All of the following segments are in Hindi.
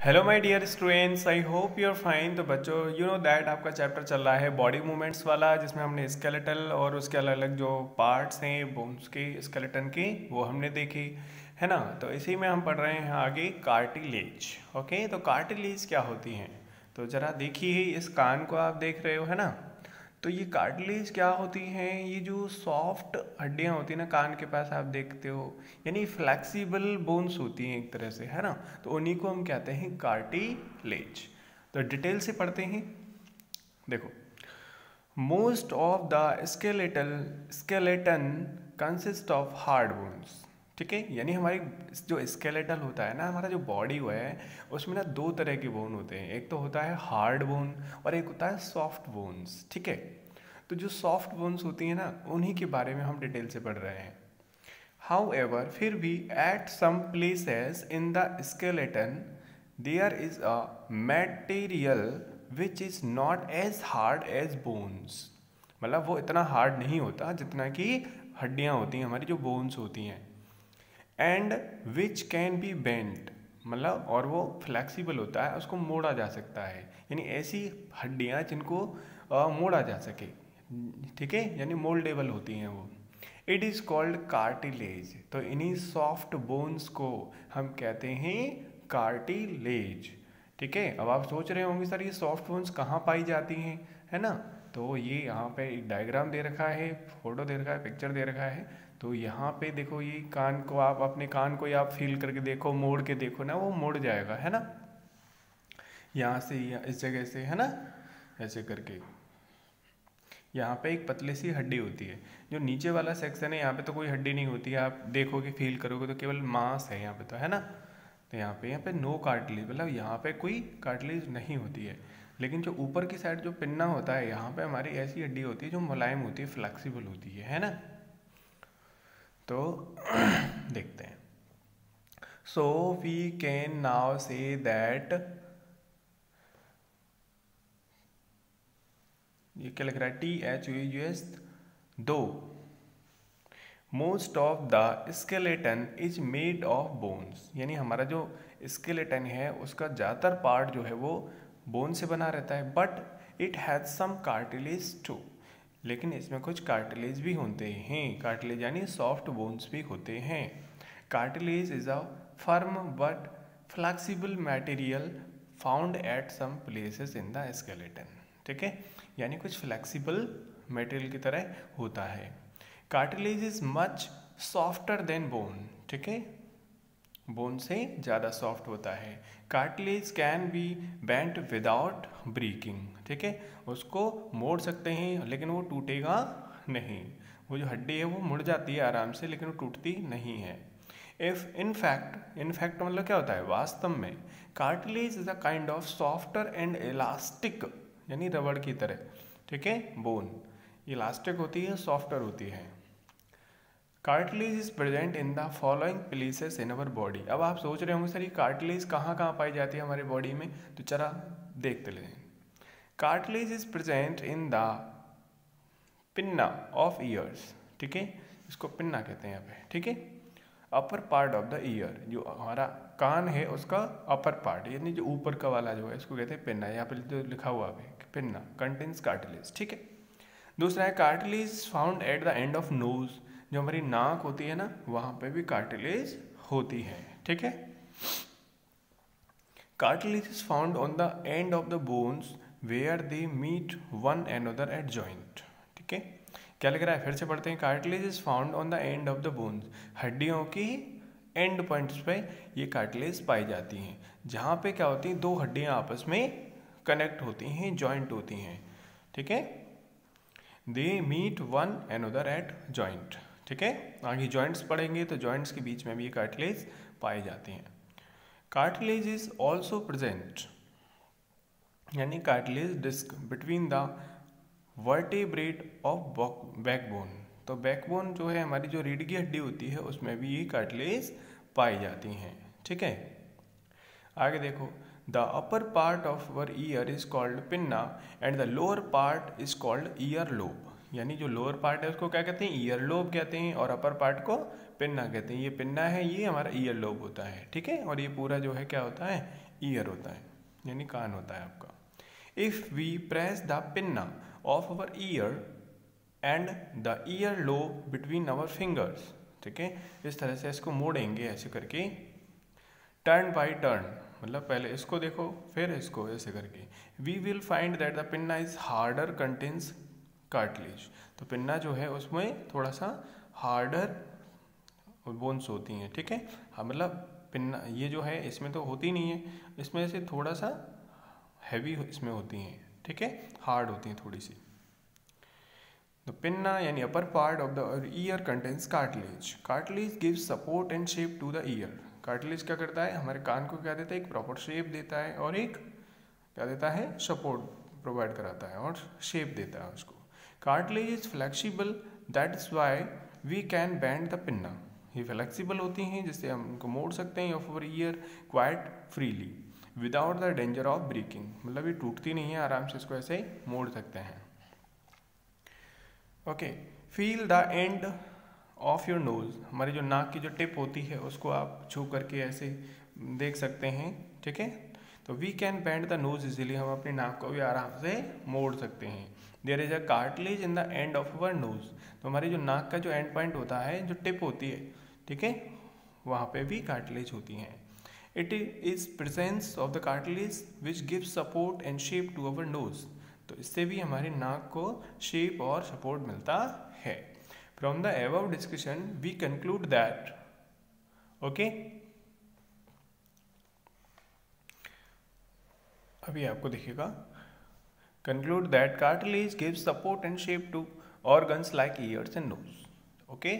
Hello my dear students I hope you are fine तो बच्चों यू नो दैट आपका चैप्टर चल रहा है बॉडी मूवमेंट्स वाला, जिसमें हमने स्केलेटल और उसके अलग अलग जो पार्ट्स हैं बोन्स के स्केलेटन के, वो हमने देखे, है ना? तो इसी में हम पढ़ रहे हैं आगे कार्टिलेज ओके तो कार्टिलेज क्या होती हैं? तो ज़रा देखिए इस कान को आप देख रहे हो, है ना? तो ये कार्टिलेज क्या होती हैं? ये जो सॉफ्ट हड्डियाँ होती हैं ना कान के पास, आप देखते हो, यानी फ्लैक्सीबल बोन्स होती हैं एक तरह से, है ना? तो उन्हीं को हम कहते हैं कार्टिलेज तो डिटेल से पढ़ते हैं। देखो most of the skeletal skeleton consist of hard bones ठीक है? यानी हमारी जो स्केलेटल होता है ना, हमारा जो बॉडी हुआ है, उसमें ना दो तरह के बोन होते हैं। एक तो होता है हार्ड बोन और एक होता है सॉफ्ट बोन्स ठीक है? तो जो सॉफ्ट बोन्स होती हैं ना, उन्हीं के बारे में हम डिटेल से पढ़ रहे हैं। हाउ एवर फिर भी at some places in the skeleton there is a material which is not as hard as bones मतलब वो इतना हार्ड नहीं होता जितना कि हड्डियाँ होती हैं, हमारी जो बोन्स होती हैं। And which can be bent मतलब और वो फ्लैक्सीबल होता है, उसको मोड़ा जा सकता है। यानी ऐसी हड्डियाँ जिनको मोड़ा जा सके। ठीक है? यानी मोल्डेबल होती हैं वो। इट इज़ कॉल्ड कार्टिलेज तो इन्हीं सॉफ्ट बोन्स को हम कहते हैं कार्टिलेज ठीक है? अब आप सोच रहे होंगे, सर, ये सॉफ्ट बोन्स कहाँ पाई जाती हैं? है ना? तो ये यहाँ पे एक डायग्राम दे रखा है फ़ोटो दे रखा है पिक्चर दे रखा है। तो यहाँ पे देखो ये कान को आप, अपने कान को आप फील करके देखो, मोड़ के देखो ना, वो मुड़ जाएगा, है ना? यहाँ से इस जगह से, है ना? ऐसे करके। यहाँ पे एक पतली सी हड्डी होती है। जो नीचे वाला सेक्शन है, यहाँ पे तो कोई हड्डी नहीं होती है आप देखोगे फील करोगे तो केवल मांस है यहाँ पे तो है ना? तो यहाँ पे यहाँ पे नो कार्टिलेज मतलब यहाँ पे कोई कार्टिलेज नहीं होती है। लेकिन जो ऊपर की साइड जो पिन्ना होता है, यहाँ पे हमारी ऐसी हड्डी होती है, जो मुलायम होती है फ्लेक्सिबल होती है है ना? तो देखते हैं। So we can now say that ये क्या लिख रहा है? टी एच यू एस दो। Most of the skeleton is made of bones यानी हमारा जो स्केलेटन है, उसका ज़्यादातर पार्ट जो है वो बोन से बना रहता है but it has some cartilage too लेकिन इसमें कुछ कार्टिलेज भी होते हैं। कार्टिलेज यानी सॉफ्ट बोन्स भी होते हैं। Cartilage is a firm but flexible material found at some places in the skeleton ठीक है? यानी कुछ फ्लैक्सीबल मटेरियल की तरह होता है। Cartilage is much softer than bone ठीक है? बोन से ज़्यादा सॉफ्ट होता है। Cartilage can be bent without breaking, ठीक है? उसको मोड़ सकते हैं, लेकिन वो टूटेगा नहीं। वो जो हड्डी है वो मुड़ जाती है आराम से, लेकिन वो टूटती नहीं है। If in fact in fact मतलब क्या होता है? वास्तव में cartilage is a kind of softer and elastic यानी रबड़ की तरह, ठीक है? बोन। इलास्टिक होती है सॉफ्टर होती है। Cartilage is present in the following places in our body अब आप सोच रहे होंगे, सर, ये कार्टिलेज कहाँ कहाँ पाई जाती है हमारे बॉडी में? तो चला देखते लें। Cartilage is present in the pinna of ears ठीक है? इसको पिन्ना कहते हैं यहाँ पे, ठीक है? Upper part of the ear जो हमारा कान है, उसका अपर पार्ट यानी जो ऊपर का वाला जो है, इसको कहते हैं पिन्ना यहाँ पे जो लिखा हुआ है पिन्ना कंटेंस कार्टिलेज ठीक है? दूसरा है cartilage found at the end of nose जो हमारी नाक होती है ना, वहाँ पे भी कार्टिलेज होती है, ठीक है? Found on the end of the bones where they meet one and other at joint ठीक है? क्या लग रहा है? फिर से पढ़ते हैं। Cartilage is found on the end of the bones हड्डियों की एंड पॉइंट्स पे ये कार्टिलेज पाई जाती हैं, जहाँ पे क्या होती हैं? दो हड्डियाँ आपस में कनेक्ट होती हैं जॉइंट होती हैं, ठीक है? They meet one and other at joint ठीक है? आगे जॉइंट्स पढ़ेंगे तो जॉइंट्स के बीच में भी ये कार्टिलेज पाए जाते हैं। कार्टिलेज इज़ ऑल्सो प्रेजेंट यानी cartilage disc between the vertebrate of backbone तो बैकबोन जो है, हमारी जो रीढ़ की हड्डी होती है, उसमें भी ये कार्टिलेज पाई जाती हैं। ठीक है? आगे देखो the upper part of our ear is called pinna and the lower part is called ear lobe यानी जो लोअर पार्ट है, उसको क्या कहते हैं? ईयर लोब कहते हैं और अपर पार्ट को पिन्ना कहते हैं। ये पिन्ना है, ये हमारा ईयर लोब होता है, ठीक है? और ये पूरा जो है, क्या होता है? ईयर होता है, यानी कान होता है आपका। If we press the pinna of our ear and the ear lobe between our fingers ठीक है? इस तरह से इसको मोड़ेंगे, ऐसे करके। टर्न बाई टर्न मतलब पहले इसको देखो, फिर इसको, ऐसे करके। We will find that the pinna is harder contains cartilage तो पिन्ना जो है उसमें थोड़ा सा हार्डर बोन्स होती हैं, ठीक है? हाँ मतलब पिन्ना, ये जो है, इसमें तो होती नहीं है। इसमें से थोड़ा सा हैवी इसमें होती हैं, ठीक है? हार्ड होती हैं थोड़ी सी। तो पिन्ना यानी upper part of the ear contains cartilage cartilage gives support and shape to the ear cartilage क्या करता है? हमारे कान को क्या देता है? एक प्रॉपर शेप देता है और एक क्या देता है? सपोर्ट प्रोवाइड कराता है और शेप देता है उसको। Cartilage is flexible that is why we can bend the pinna ये फ्लेक्सिबल होती हैं जिससे हम उनको मोड़ सकते हैं over ear quite freely without the danger of breaking मतलब ये टूटती नहीं है आराम से इसको ऐसे ही मोड़ सकते हैं okay feel the end of your nose हमारी जो नाक की जो टिप होती है उसको आप छू करके ऐसे देख सकते हैं ठीक है तो we can bend the nose easily हम अपनी नाक को भी आराम से मोड़ सकते हैं there is a cartilage in the end of our nose तो हमारी जो नाक का जो एंड पॉइंट होता है, जो टिप होती है, ठीक है? वहाँ पे भी कार्टलेज होती हैं। It is presence of the cartilage which give support and shape to our nose तो इससे भी हमारे नाक को शेप और सपोर्ट मिलता है। From the above discussion we conclude that okay अभी आपको दिखेगा conclude that cartilage gives support and shape to organs like ears and nose. okay?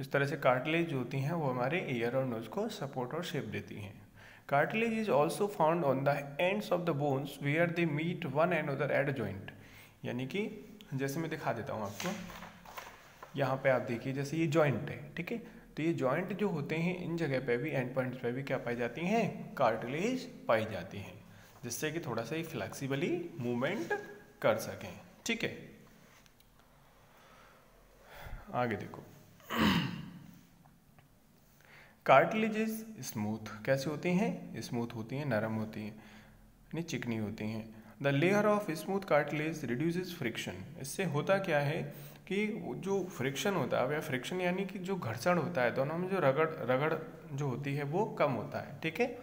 इस तरह से कार्टिलेज होती हैं, वो हमारे ईयर और नोज़ को सपोर्ट और शेप देती हैं। Cartilage is also found on the ends of the bones where they meet one and other at joint यानी कि, जैसे मैं दिखा देता हूँ आपको। यहाँ पे आप देखिए, जैसे ये जॉइंट है, ठीक है? तो ये जॉइंट जो होते हैं, इन जगह पे भी एंड पॉइंट्स पे भी क्या पाई जाती हैं? कार्टिलेज पाई जाती हैं। जिससे कि थोड़ा सा ही फ्लेक्सिबली मूवमेंट कर सकें। ठीक है? आगे देखो। कार्टिलेजेस स्मूथ कैसे होती हैं? स्मूथ होती हैं, नरम होती हैं, यानी चिकनी होती हैं। The layer of smooth cartilage reduces friction इससे होता क्या है कि जो फ्रिक्शन होता है, या फ्रिक्शन यानी कि जो घर्षण होता है, दोनों में जो रगड़ रगड़ जो होती है, वो कम होता है। ठीक है?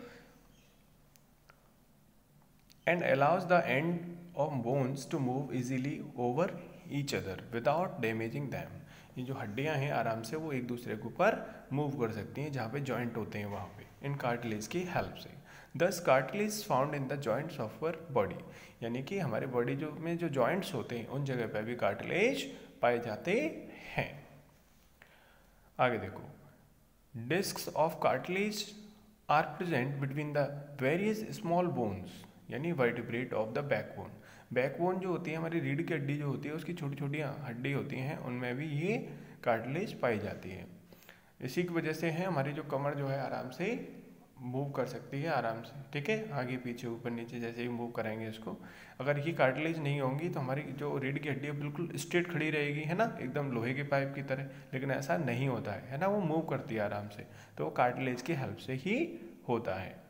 And allows the end of bones to move easily over each other without damaging them ये जो हड्डियाँ हैं, आराम से वो एक दूसरे के ऊपर मूव कर सकती हैं, जहाँ पे जॉइंट होते हैं वहाँ पे, इन कार्टिलेज की हेल्प से। This cartilage found in the joints of our body यानी कि हमारे बॉडी जो में जो जॉइंट्स होते हैं, उन जगह पे भी कार्टिलेज पाए जाते हैं। आगे देखो। Disc of cartilage are present between the various small bones यानी vertebrate of the backbone backbone जो होती है, हमारी रीढ़ की हड्डी जो होती है, उसकी छोटी छोटी हड्डी होती हैं, उनमें भी ये कार्टिलेज पाई जाती है। इसी की वजह से है, हमारी जो कमर जो है, आराम से मूव कर सकती है, आराम से, ठीक है? आगे, पीछे, ऊपर, नीचे, जैसे ही मूव कराएँगे इसको। अगर ये कार्टिलेज नहीं होंगी तो हमारी जो रीढ़ की हड्डी बिल्कुल स्ट्रेट खड़ी रहेगी, है ना? एकदम लोहे के पाइप की तरह, लेकिन ऐसा नहीं होता है है ना? वो मूव करती है आराम से तो कार्टिलेज की हेल्प से ही होता है।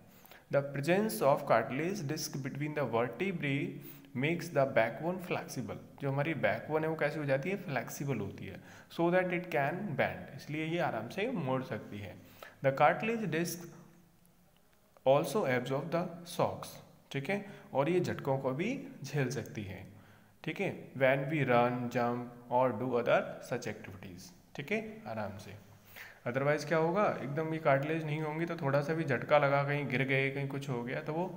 The presence of cartilage disc between the vertebrae makes the backbone flexible जो हमारी बैकबोन है, वो कैसी हो जाती है? फ्लैक्सीबल होती है। So that it can bend इसलिए ये आराम से मोड़ सकती है। The cartilage disc also absorb the shocks ठीक है? और ये झटकों को भी झेल सकती है। ठीक है? वैन वी रन जम्प और डू अदर सच एक्टिविटीज़ ठीक है? आराम से। अदरवाइज़ क्या होगा? एकदम ये कार्टिलेज नहीं होंगी तो थोड़ा सा भी झटका लगा, कहीं गिर गए, कहीं कुछ हो गया तो वो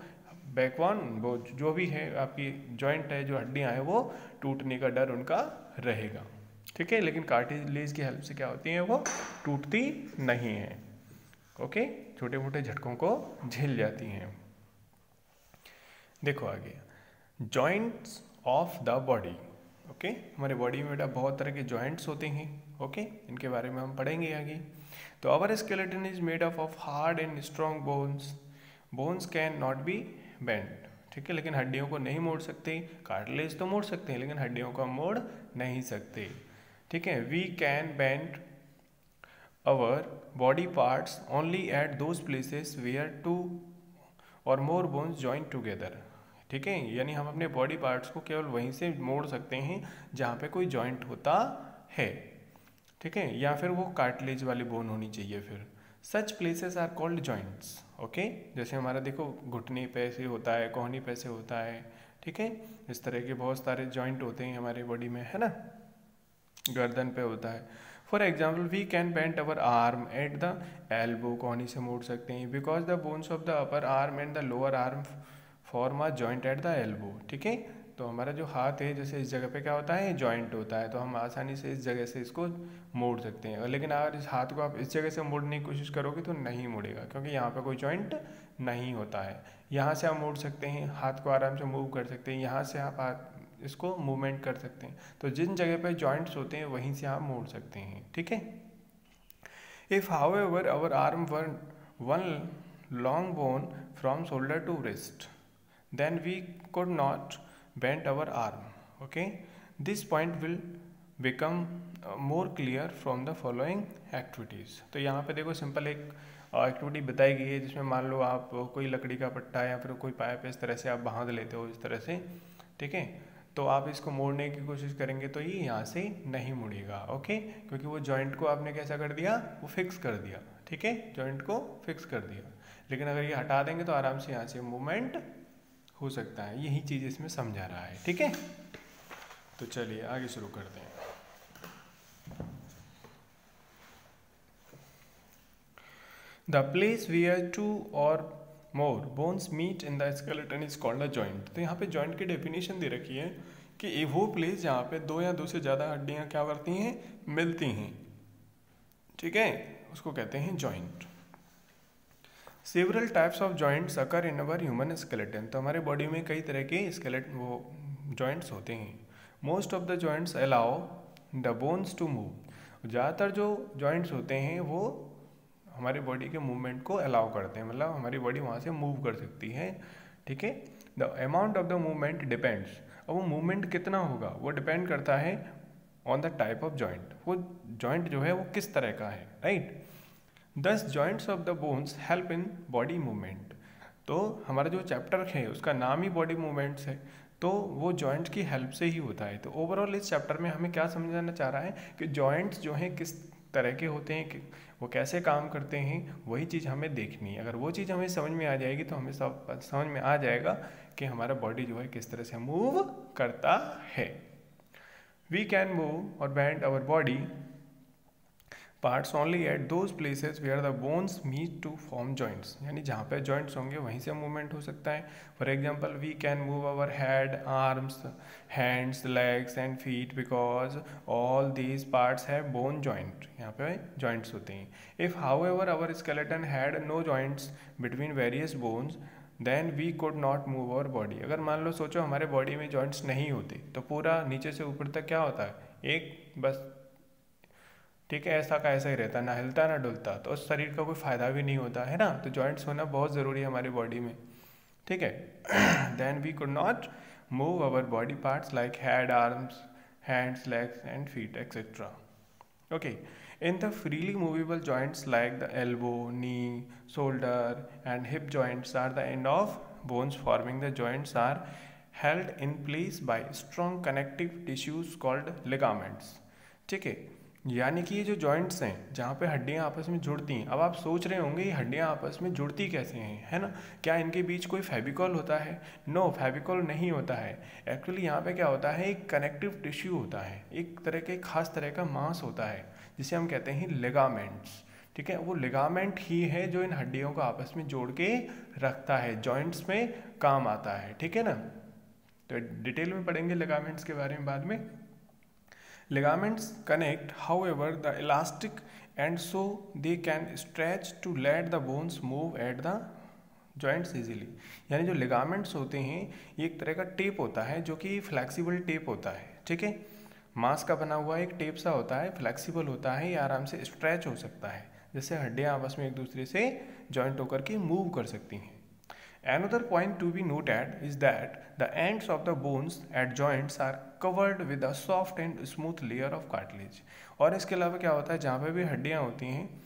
बैकवान वो जो भी है, आपकी जॉइंट है, जो हड्डियाँ हैं, वो टूटने का डर उनका रहेगा। ठीक है? लेकिन कार्टिलेज की हेल्प से क्या होती हैं, वो टूटती नहीं है। ओके छोटे मोटे झटकों को झेल जाती हैं। देखो आगे। Joints of the body okay हमारे बॉडी में बेटा बहुत तरह के जॉइंट्स होते हैं। ओके? इनके बारे में हम पढ़ेंगे आगे। तो our skeleton is made up of hard and strong bones bones can not be bend ठीक है, लेकिन हड्डियों को नहीं मोड़ सकते कार्टिलेज तो मोड़ सकते हैं, लेकिन हड्डियों को मोड़ नहीं सकते। ठीक है we can bend our body parts only at those places where two or more bones join together ठीक है, यानी हम अपने बॉडी पार्ट्स को केवल वहीं से मोड़ सकते हैं, जहाँ पे कोई जॉइंट होता है। ठीक है? या फिर वो कार्टिलेज वाली बोन होनी चाहिए फिर। Such places are called joints okay जैसे हमारा देखो, घुटने पे से होता है, कोहनी पे से होता है, ठीक है? इस तरह के बहुत सारे जॉइंट होते हैं हमारे बॉडी में, है ना? गर्दन पे होता है। For example we can bent our arm at the elbow कोहनी से मोड़ सकते हैं because the bones of the upper arm and the lower arm form a joint at the elbow ठीक है? तो हमारा जो हाथ है, जैसे इस जगह पे क्या होता है जॉइंट होता है तो हम आसानी से इस जगह से इसको मोड़ सकते हैं। लेकिन अगर इस हाथ को आप इस जगह से मोड़ने की कोशिश करोगे तो नहीं मुड़ेगा, क्योंकि यहाँ पर कोई जॉइंट नहीं होता है। यहाँ से आप मोड़ सकते हैं, हाथ को आराम से मूव कर सकते हैं, यहाँ से आप हाथ इसको मूवमेंट कर सकते हैं। तो जिन जगह पर जॉइंट्स होते हैं, वहीं से आप मोड़ सकते हैं, ठीक है? If however our arm one one long bone from shoulder to wrist then we could not bend our arm okay? This point will become uh, more clear from the following activities. तो यहाँ पे देखो सिंपल एक एक्टिविटी uh, बताई गई है जिसमें मान लो आप कोई लकड़ी का पट्टा या फिर कोई पाइप इस तरह से आप बाँध लेते हो इस तरह से ठीक है? तो आप इसको मोड़ने की कोशिश करेंगे तो ये यहाँ से नहीं मुड़ेगा ओके क्योंकि वो जॉइंट को आपने कैसा कर दिया? वो फिक्स कर दिया ठीक है? जॉइंट को फिक्स कर दिया। लेकिन अगर ये हटा देंगे तो आराम से यहाँ से मूवमेंट हो सकता है, यही चीज़ इसमें समझा रहा है, ठीक है? तो चलिए, आगे शुरू करते हैं। The place where two or more bones meet in the skeleton is called a joint तो यहाँ पे जॉइंट की डेफिनेशन दे रखी है कि वो प्लेस जहाँ पे दो या दो से ज़्यादा हड्डियाँ क्या करती हैं, मिलती हैं। ठीक है? उसको कहते हैं joint several types of joints occur in our human skeleton तो हमारे बॉडी में कई तरह के स्केलेट वो जॉइंट्स होते हैं। Most of the joints allow the bones to move ज़्यादातर जो जॉइंट्स होते हैं, वो हमारी बॉडी के मूवमेंट को अलाउ करते हैं। मतलब हमारी बॉडी वहाँ से मूव कर सकती है। ठीक है? The amount of the movement depends और वो मूवमेंट कितना होगा, वो डिपेंड करता है on the type of joint वो जॉइंट जो है, वो किस तरह का है right right? Thus joints of the bones help in body movement तो हमारा जो चैप्टर है, उसका नाम ही बॉडी मूवमेंट्स है। तो वो जॉइंट्स की हेल्प से ही होता है। तो ओवरऑल इस चैप्टर में हमें क्या समझाना चाह रहा है कि जॉइंट्स जो हैं, किस तरह के होते हैं, कि वो कैसे काम करते हैं, वही चीज़ हमें देखनी है। अगर वो चीज़ हमें समझ में आ जाएगी तो हमें सब समझ में आ जाएगा कि हमारा बॉडी जो है, किस तरह से मूव करता है। We can move or bend our body parts only at those places where the bones meet to form joints यानी जहाँ पे जॉइंट्स होंगे, वहीं से मूवमेंट हो सकता है। For example we can move our head arms hands legs and feet because all these parts have bone joint यहाँ पे जॉइंट्स होते हैं। If however our skeleton had no joints between various bones then we could not move our body अगर मान लो, सोचो हमारे बॉडी में जॉइंट्स नहीं होते तो पूरा नीचे से ऊपर तक क्या होता है? एक, बस ठीक है, ऐसा का ऐसा ही रहता ना हिलता, ना डुलता तो उस शरीर का कोई फ़ायदा भी नहीं होता, है ना? तो जॉइंट्स होना बहुत ज़रूरी है हमारी बॉडी में, ठीक है? Then we could not move our body parts like head arms hands legs and feet etcetera okay in the freely movable joints like the elbow knee shoulder and hip joints are the end of bones forming the joints are held in place by strong connective tissues called ligaments ठीक है? यानी कि ये जो जॉइंट्स हैं, जहाँ पे हड्डियाँ आपस में जुड़ती हैं, अब आप सोच रहे होंगे ये हड्डियाँ आपस में जुड़ती कैसे हैं, है ना? क्या इनके बीच कोई फेबिकॉल होता है? नो फेबिकॉल नहीं होता है। एक्चुअली यहाँ पे क्या होता है? एक कनेक्टिव टिश्यू होता है। एक तरह के, खास तरह का मांस होता है, जिसे हम कहते हैं लेगामेंट्स ठीक है? वो लिगामेंट ही है जो इन हड्डियों को आपस में जोड़ के रखता है जॉइंट्स में काम आता है, ठीक है ना? तो डिटेल में पढ़ेंगे लिगामेंट्स के बारे में बाद में। Ligaments connect, however, the elastic and so they can stretch to let the bones move at the joints easily यानी जो लिगामेंट्स होते हैं ये एक तरह का टेप होता है जो कि फ्लैक्सीबल टेप होता है ठीक है? मांस का बना हुआ एक टेप सा होता है फ्लैक्सीबल होता है ये आराम से स्ट्रेच हो सकता है जैसे हड्डियाँ आपस में एक दूसरे से जॉइंट होकर के मूव कर सकती हैं। Another point to be noted is that the ends of the bones at joints are covered with a soft and smooth layer of cartilage. और इसके अलावा क्या होता है? जहाँ पे भी हड्डियाँ होती हैं,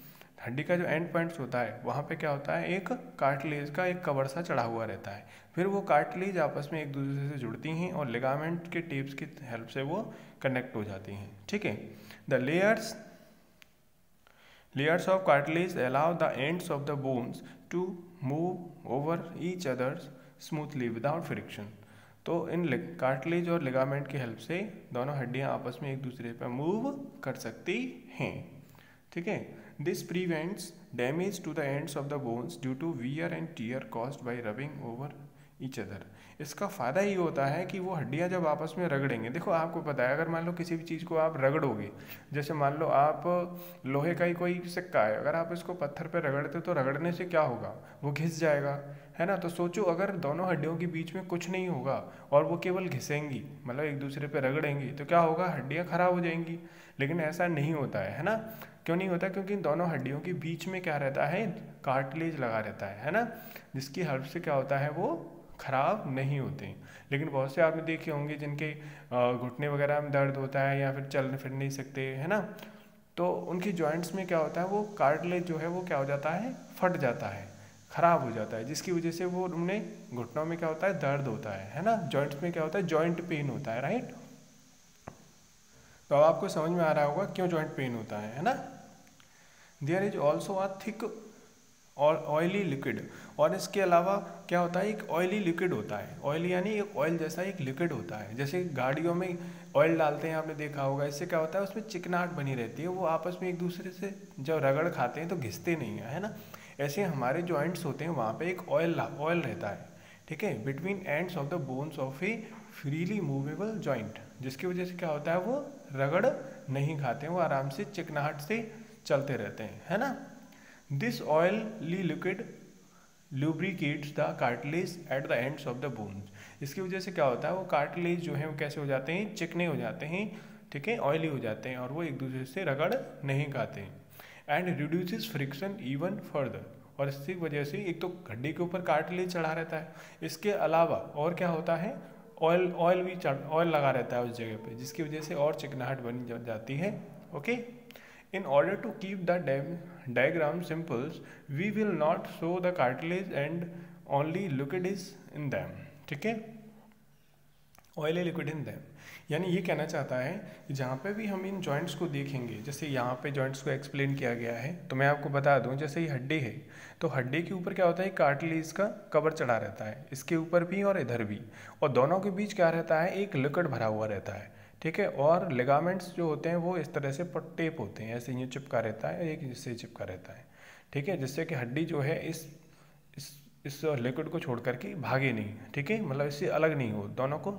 हड्डी का जो एंड पॉइंट्स होता है, वहाँ पे क्या होता है? एक कार्टिलेज का एक कवर सा चढ़ा हुआ रहता है। फिर वो कार्टिलेज आपस में एक दूसरे से जुड़ती हैं और लिगामेंट के टेप्स की हेल्प से वो कनेक्ट हो जाती हैं। ठीक है? The layers layers of cartilage allow the ends of the bones to move over each others smoothly without friction तो इन कार्टिलेज और लिगामेंट की हेल्प से दोनों हड्डियाँ आपस में एक दूसरे पर मूव कर सकती हैं। ठीक है? This prevents damage to the ends of the bones due to wear and tear caused by rubbing over each other इसका फ़ायदा ये होता है कि वो हड्डियाँ जब आपस में रगड़ेंगे। देखो, आपको पता है, अगर मान लो किसी भी चीज़ को आप रगड़ोगे, जैसे मान लो आप लोहे का ही कोई सिक्का है, अगर आप इसको पत्थर पर रगड़ते तो रगड़ने से क्या होगा? वो घिस जाएगा, है ना? तो सोचो, अगर दोनों हड्डियों के बीच में कुछ नहीं होगा और वो केवल घिसेंगी मतलब एक दूसरे पे रगड़ेंगी तो क्या होगा? हड्डियाँ खराब हो जाएँगी। लेकिन ऐसा नहीं होता है है ना? क्यों नहीं होता? क्योंकि इन दोनों हड्डियों के बीच में क्या रहता है? कार्टिलेज लगा रहता है है ना? जिसकी हेल्प से क्या होता है? वो खराब नहीं होते लेकिन बहुत से आपने देखे होंगे जिनके घुटने वगैरह में दर्द होता है या फिर चल फिर नहीं सकते, है ना? तो उनकी जॉइंट्स में क्या होता है, वो कार्टिलेज जो है वो क्या हो जाता है, फट जाता है, ख़राब हो जाता है, जिसकी वजह से वो उन्हें घुटनों में क्या होता है, दर्द होता है है ना? जॉइंट्स में क्या होता है जॉइंट पेन होता है राइट तो अब आपको समझ में आ रहा होगा क्यों जॉइंट पेन होता है है ना? There is also a thick or oily liquid और इसके अलावा क्या होता है, एक ऑयली लिक्विड होता है. ऑयल यानी एक ऑयल जैसा एक लिक्विड होता है. जैसे गाड़ियों में ऑयल डालते हैं, आपने देखा होगा. इससे क्या होता है, उसमें चिकनाहट बनी रहती है. वो आपस में एक दूसरे से जब रगड़ खाते हैं तो घिसते नहीं है है ना? ऐसे हमारे जॉइंट्स होते हैं, वहाँ पर एक ऑयल ऑयल रहता है. ठीक है? Between ends of the bones of a freely movable joint जिसकी वजह से क्या होता है, वो रगड़ नहीं खाते हैं. वो आराम से चिकनाहट से चलते रहते हैं, है ना? This oily liquid lubricates the cartilage at the ends of the bones इसकी वजह से क्या होता है? वो कार्टिलेज जो है, वो कैसे हो जाते हैं? चिकने हो जाते हैं, ठीक है? ऑयली हो जाते हैं और वो एक दूसरे से रगड़ नहीं खाते and reduces friction even further और इसकी वजह से एक तो हड्डी के ऊपर कार्टिलेज चढ़ा रहता है। इसके अलावा और क्या होता है? ऑयल ऑयल भी चढ़ ऑयल लगा रहता है उस जगह पे, जिसकी वजह से और चिकनाहट बन जाती है okay in order to keep the diagram simples, we will not show the cartilage and only liquid is in them. ठीक है? ऑयली लिक्विड इन दैम यानी ये कहना चाहता है कि जहाँ पे भी हम इन जॉइंट्स को देखेंगे, जैसे यहाँ पे जॉइंट्स को एक्सप्लेन किया गया है तो मैं आपको बता दूँ, जैसे ये हड्डी है तो हड्डी के ऊपर क्या होता है? कार्टिलेज का कवर चढ़ा रहता है, इसके ऊपर भी और इधर भी। और दोनों के बीच क्या रहता है? एक लिक्विड भरा हुआ रहता है। ठीक है? और लिगामेंट्स जो होते हैं वो इस तरह से टेप होते हैं, ऐसे ये चिपका रहता है, एक इससे चिपका रहता है। ठीक है? जिससे कि हड्डी जो है इस इस इस लिक्विड को छोड़ करके भागे नहीं, ठीक है? मतलब इससे अलग नहीं हो, दोनों को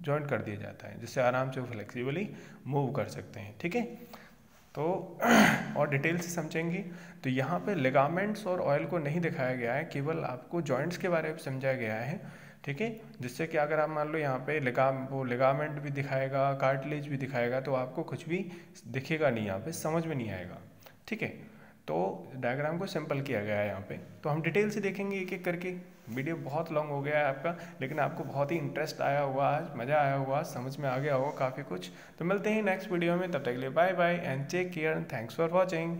जॉइंट कर दिया जाता है, जिससे आराम से वो फ्लेक्सिबली मूव कर सकते हैं, ठीक है? तो और डिटेल से समझेंगे। तो यहाँ पे लिगामेंट्स और ऑयल को नहीं दिखाया गया है, केवल आपको जॉइंट्स के बारे में समझाया गया है। ठीक है? जिससे कि अगर आप मान लो यहाँ पे लिगा, वो लिगामेंट भी दिखाएगा, कार्टिलेज भी दिखाएगा तो आपको कुछ भी दिखेगा नहीं यहाँ पे, समझ में नहीं आएगा। ठीक है? तो डायग्राम को सिंपल किया गया है यहाँ पे। तो हम डिटेल से देखेंगे एक एक करके। वीडियो बहुत लॉन्ग हो गया है आपका, लेकिन आपको बहुत ही इंटरेस्ट आया हुआ आज, मज़ा आया हुआ समझ में आ गया होगा काफ़ी कुछ। तो मिलते हैं नेक्स्ट वीडियो में, तब तक के लिए bye bye and take care and thanks for watching